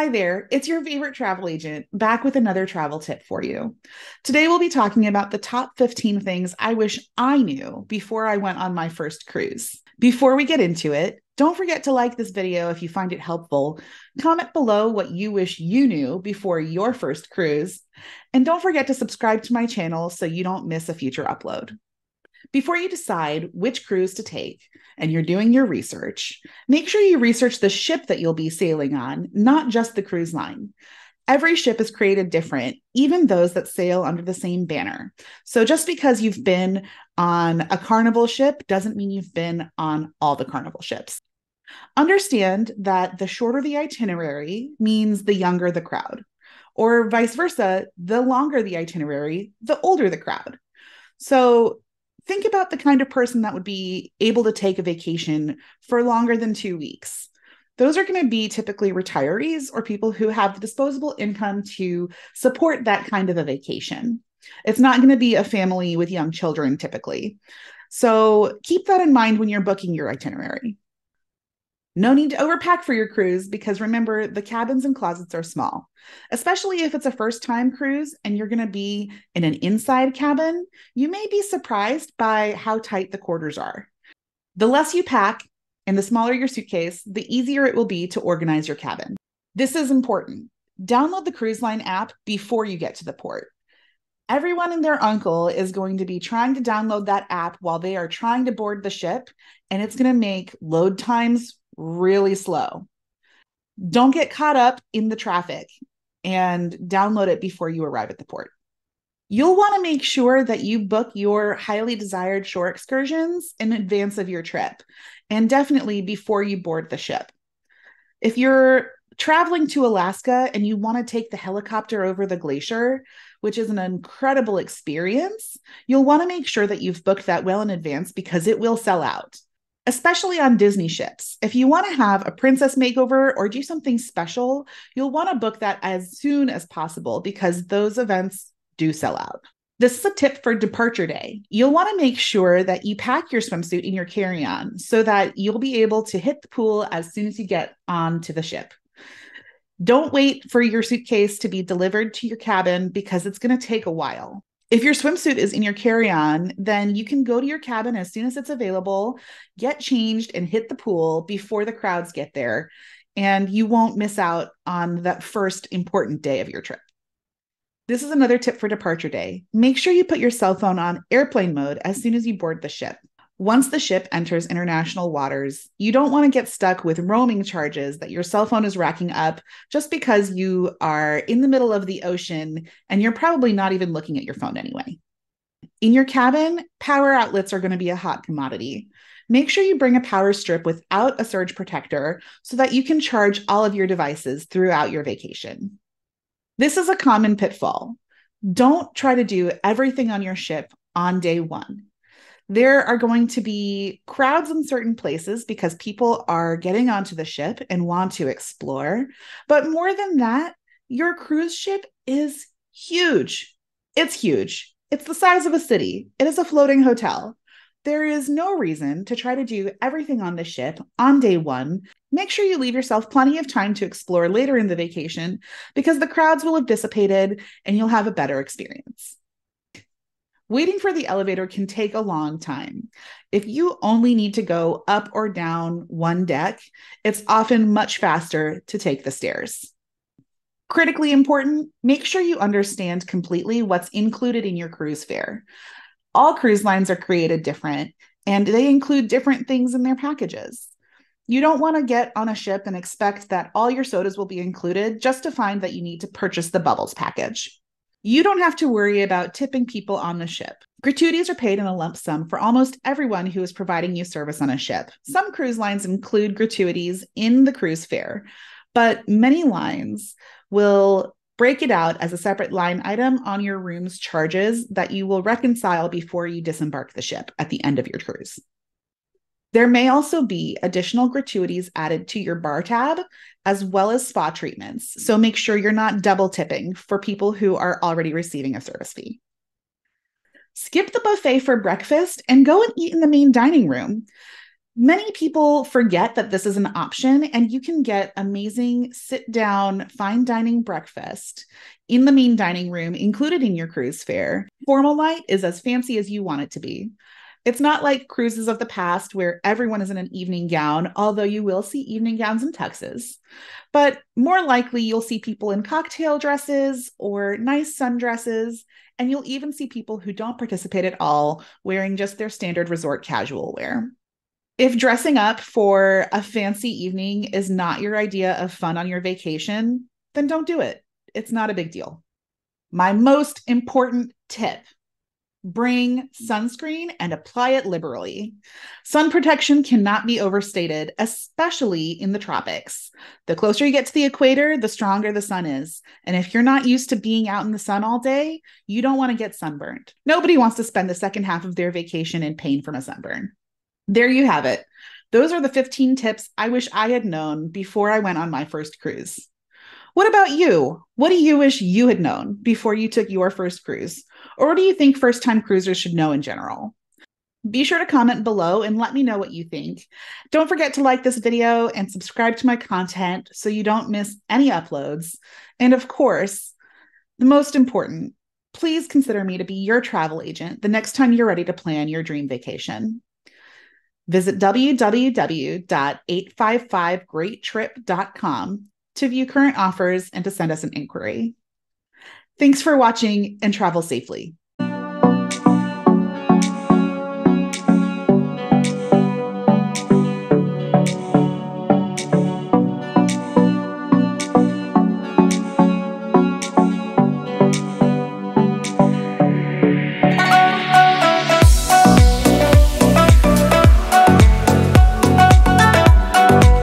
Hi there, it's your favorite travel agent back with another travel tip for you. Today we'll be talking about the top 15 things I wish I knew before I went on my first cruise. Before we get into it, don't forget to like this video if you find it helpful. Comment below what you wish you knew before your first cruise. And don't forget to subscribe to my channel so you don't miss a future upload. Before you decide which cruise to take and you're doing your research, make sure you research the ship that you'll be sailing on, not just the cruise line. Every ship is created different, even those that sail under the same banner. So just because you've been on a carnival ship doesn't mean you've been on all the carnival ships. Understand that the shorter the itinerary means the younger the crowd, or vice versa, the longer the itinerary, the older the crowd. So think about the kind of person that would be able to take a vacation for longer than two weeks. Those are going to be typically retirees or people who have the disposable income to support that kind of a vacation. It's not going to be a family with young children typically. So keep that in mind when you're booking your itinerary. No need to overpack for your cruise because remember, the cabins and closets are small, especially if it's a first time cruise and you're going to be in an inside cabin. You may be surprised by how tight the quarters are. The less you pack and the smaller your suitcase, the easier it will be to organize your cabin. This is important. Download the cruise line app before you get to the port. Everyone and their uncle is going to be trying to download that app while they are trying to board the ship, and it's going to make load times really slow. Don't get caught up in the traffic and download it before you arrive at the port. You'll want to make sure that you book your highly desired shore excursions in advance of your trip and definitely before you board the ship. If you're traveling to Alaska and you want to take the helicopter over the glacier, which is an incredible experience, you'll want to make sure that you've booked that well in advance because it will sell out especially on Disney ships. If you want to have a princess makeover or do something special, you'll want to book that as soon as possible because those events do sell out. This is a tip for departure day. You'll want to make sure that you pack your swimsuit in your carry on so that you'll be able to hit the pool as soon as you get onto the ship. Don't wait for your suitcase to be delivered to your cabin because it's going to take a while. If your swimsuit is in your carry on, then you can go to your cabin as soon as it's available, get changed, and hit the pool before the crowds get there. And you won't miss out on that first important day of your trip. This is another tip for departure day. Make sure you put your cell phone on airplane mode as soon as you board the ship. Once the ship enters international waters, you don't want to get stuck with roaming charges that your cell phone is racking up just because you are in the middle of the ocean and you're probably not even looking at your phone anyway. In your cabin, power outlets are going to be a hot commodity. Make sure you bring a power strip without a surge protector so that you can charge all of your devices throughout your vacation. This is a common pitfall. Don't try to do everything on your ship on day one there are going to be crowds in certain places because people are getting onto the ship and want to explore. But more than that, your cruise ship is huge. It's huge. It's the size of a city. It is a floating hotel. There is no reason to try to do everything on the ship on day one. Make sure you leave yourself plenty of time to explore later in the vacation because the crowds will have dissipated and you'll have a better experience. Waiting for the elevator can take a long time. If you only need to go up or down one deck, it's often much faster to take the stairs. Critically important, make sure you understand completely what's included in your cruise fare. All cruise lines are created different, and they include different things in their packages. You don't want to get on a ship and expect that all your sodas will be included just to find that you need to purchase the bubbles package. You don't have to worry about tipping people on the ship. Gratuities are paid in a lump sum for almost everyone who is providing you service on a ship. Some cruise lines include gratuities in the cruise fare, but many lines will break it out as a separate line item on your room's charges that you will reconcile before you disembark the ship at the end of your cruise. There may also be additional gratuities added to your bar tab, as well as spa treatments. So make sure you're not double tipping for people who are already receiving a service fee. Skip the buffet for breakfast and go and eat in the main dining room. Many people forget that this is an option, and you can get amazing sit down, fine dining breakfast in the main dining room included in your cruise fare. Formal Night is as fancy as you want it to be. It's not like cruises of the past where everyone is in an evening gown, although you will see evening gowns in tuxes. But more likely, you'll see people in cocktail dresses or nice sundresses, and you'll even see people who don't participate at all wearing just their standard resort casual wear. If dressing up for a fancy evening is not your idea of fun on your vacation, then don't do it. It's not a big deal. My most important tip bring sunscreen and apply it liberally. Sun protection cannot be overstated, especially in the tropics. The closer you get to the equator, the stronger the sun is. And if you're not used to being out in the sun all day, you don't want to get sunburned. Nobody wants to spend the second half of their vacation in pain from a sunburn. There you have it. Those are the 15 tips I wish I had known before I went on my first cruise. What about you? What do you wish you had known before you took your first cruise? Or what do you think first time cruisers should know in general? Be sure to comment below and let me know what you think. Don't forget to like this video and subscribe to my content so you don't miss any uploads. And of course, the most important, please consider me to be your travel agent the next time you're ready to plan your dream vacation. Visit www.855gr8trip.com to view current offers and to send us an inquiry. Thanks for watching and travel safely.